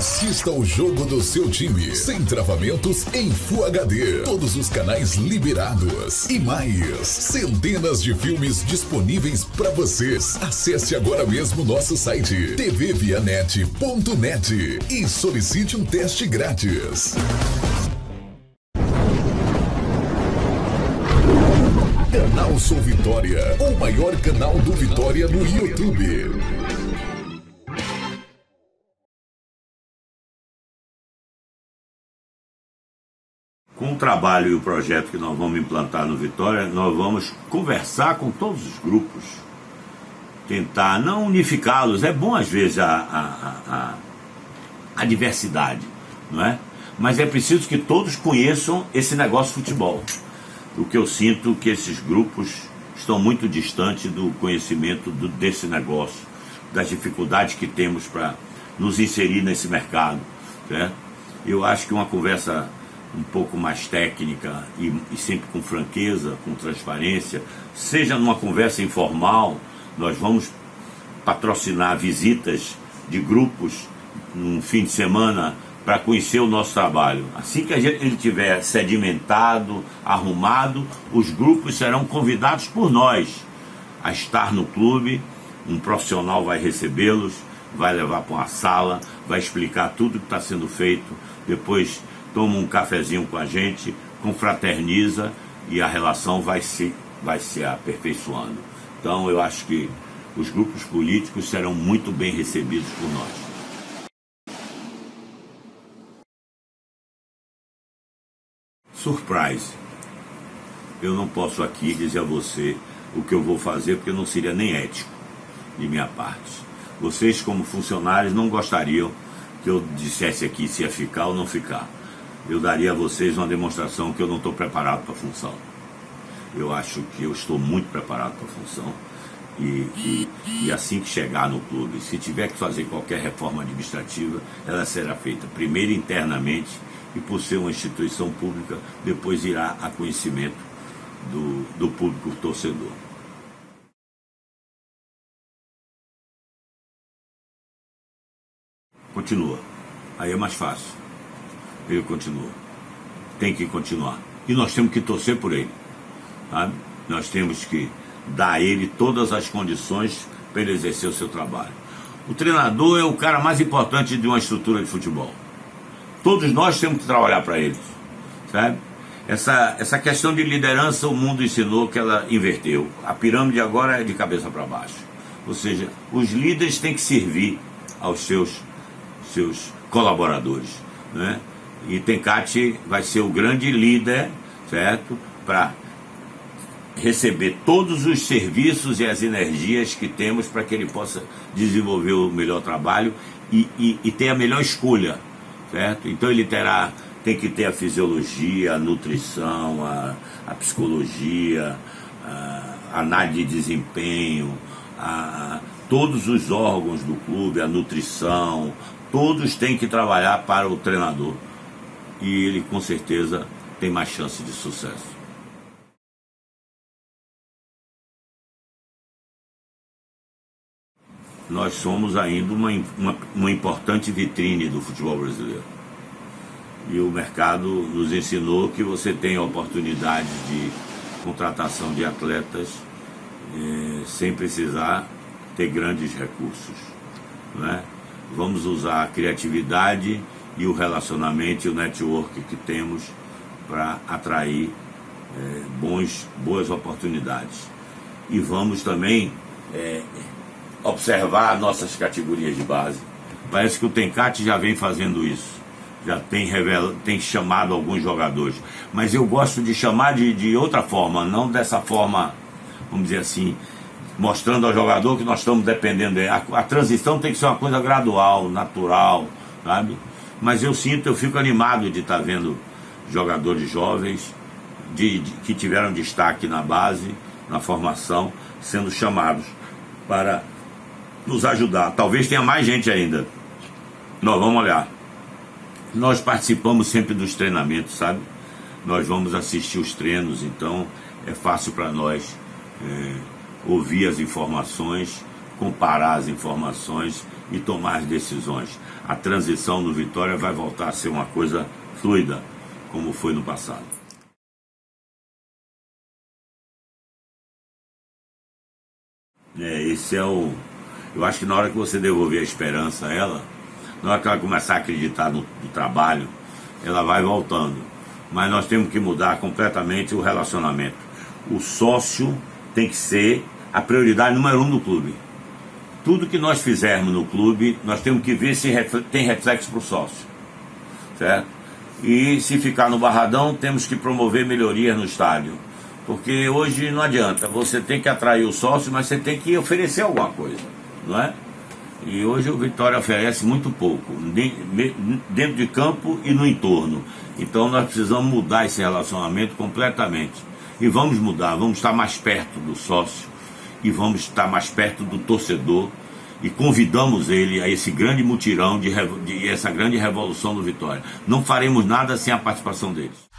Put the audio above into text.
Assista o jogo do seu time sem travamentos em Full HD. Todos os canais liberados e mais centenas de filmes disponíveis para vocês. Acesse agora mesmo nosso site tvvianet.net e solicite um teste grátis. Canal Sou Vitória, o maior canal do Vitória no YouTube. Com o trabalho e o projeto que nós vamos implantar no Vitória, nós vamos conversar com todos os grupos, tentar não unificá-los. É bom às vezes a, a, a, a diversidade, não é? Mas é preciso que todos conheçam esse negócio de futebol. O que eu sinto que esses grupos estão muito distantes do conhecimento do, desse negócio, das dificuldades que temos para nos inserir nesse mercado. Certo? Eu acho que uma conversa um pouco mais técnica e, e, sempre com franqueza, com transparência, seja numa conversa informal, nós vamos patrocinar visitas de grupos num fim de semana para conhecer o nosso trabalho. Assim que gente, ele tiver sedimentado, arrumado, os grupos serão convidados por nós a estar no clube. Um profissional vai recebê-los, vai levar para uma sala, vai explicar tudo que está sendo feito. Depois toma um cafezinho com a gente, confraterniza e a relação vai se, vai se aperfeiçoando. Então eu acho que os grupos políticos serão muito bem recebidos por nós. Surprise. Eu não posso aqui dizer a você o que eu vou fazer porque não seria nem ético de minha parte. Vocês, como funcionários, não gostariam que eu dissesse aqui se ia ficar ou não ficar eu daria a vocês uma demonstração que eu não estou preparado para a função. Eu acho que eu estou muito preparado para a função. E, e, e, assim que chegar no clube, se tiver que fazer qualquer reforma administrativa, ela será feita primeiro internamente e por ser uma instituição pública, depois irá a conhecimento do, do público torcedor. Continua. Aí é mais fácil ele continua. Tem que continuar. E nós temos que torcer por ele. Sabe? Nós temos que dar a ele todas as condições para ele exercer o seu trabalho. O treinador é o cara mais importante de uma estrutura de futebol. Todos nós temos que trabalhar para eles. Sabe? Essa, essa questão de liderança, o mundo ensinou que ela inverteu. A pirâmide agora é de cabeça para baixo. Ou seja, os líderes têm que servir aos seus, seus colaboradores. Né? E Tencate vai ser o grande líder, certo? Para receber todos os serviços e as energias que temos para que ele possa desenvolver o melhor trabalho e, e, e, ter a melhor escolha, certo? Então ele terá, tem que ter a fisiologia, a nutrição, a, a psicologia, a, a análise de desempenho, a, todos os órgãos do clube, a nutrição, todos têm que trabalhar para o treinador e ele com certeza tem mais chance de sucesso. Nós somos ainda uma, uma, uma importante vitrine do futebol brasileiro. E o mercado nos ensinou que você tem oportunidade de contratação de atletas eh, sem precisar ter grandes recursos. Né? Vamos usar a criatividade e o relacionamento e o network que temos para atrair é, bons, boas oportunidades. E vamos também é, observar nossas categorias de base. Parece que o Tencate já vem fazendo isso, já tem, revela, tem chamado alguns jogadores. Mas eu gosto de chamar de, de outra forma, não dessa forma, vamos dizer assim, mostrando ao jogador que nós estamos dependendo dele. A, a transição tem que ser uma coisa gradual, natural, sabe? Mas eu sinto, eu fico animado de estar tá vendo jogadores jovens de, de, que tiveram destaque na base, na formação, sendo chamados para nos ajudar. Talvez tenha mais gente ainda. Nós vamos olhar. Nós participamos sempre dos treinamentos, sabe? Nós vamos assistir os treinos, então é fácil para nós é, ouvir as informações, comparar as informações e tomar as decisões. A transição no Vitória vai voltar a ser uma coisa fluida, como foi no passado. É, esse é o. Eu acho que na hora que você devolver a esperança a ela, na hora que ela começar a acreditar no, no trabalho, ela vai voltando. Mas nós temos que mudar completamente o relacionamento. O sócio tem que ser a prioridade número um do clube. Tudo que nós fizermos no clube, nós temos que ver se tem reflexo para o sócio. Certo? E se ficar no barradão, temos que promover melhorias no estádio porque hoje não adianta, você tem que atrair o sócio, mas você tem que oferecer alguma coisa, não é? E hoje o Vitória oferece muito pouco, dentro de campo e no entorno. Então nós precisamos mudar esse relacionamento completamente. E vamos mudar, vamos estar mais perto do sócio e vamos estar mais perto do torcedor e convidamos ele a esse grande mutirão de, de essa grande revolução do Vitória. Não faremos nada sem a participação deles.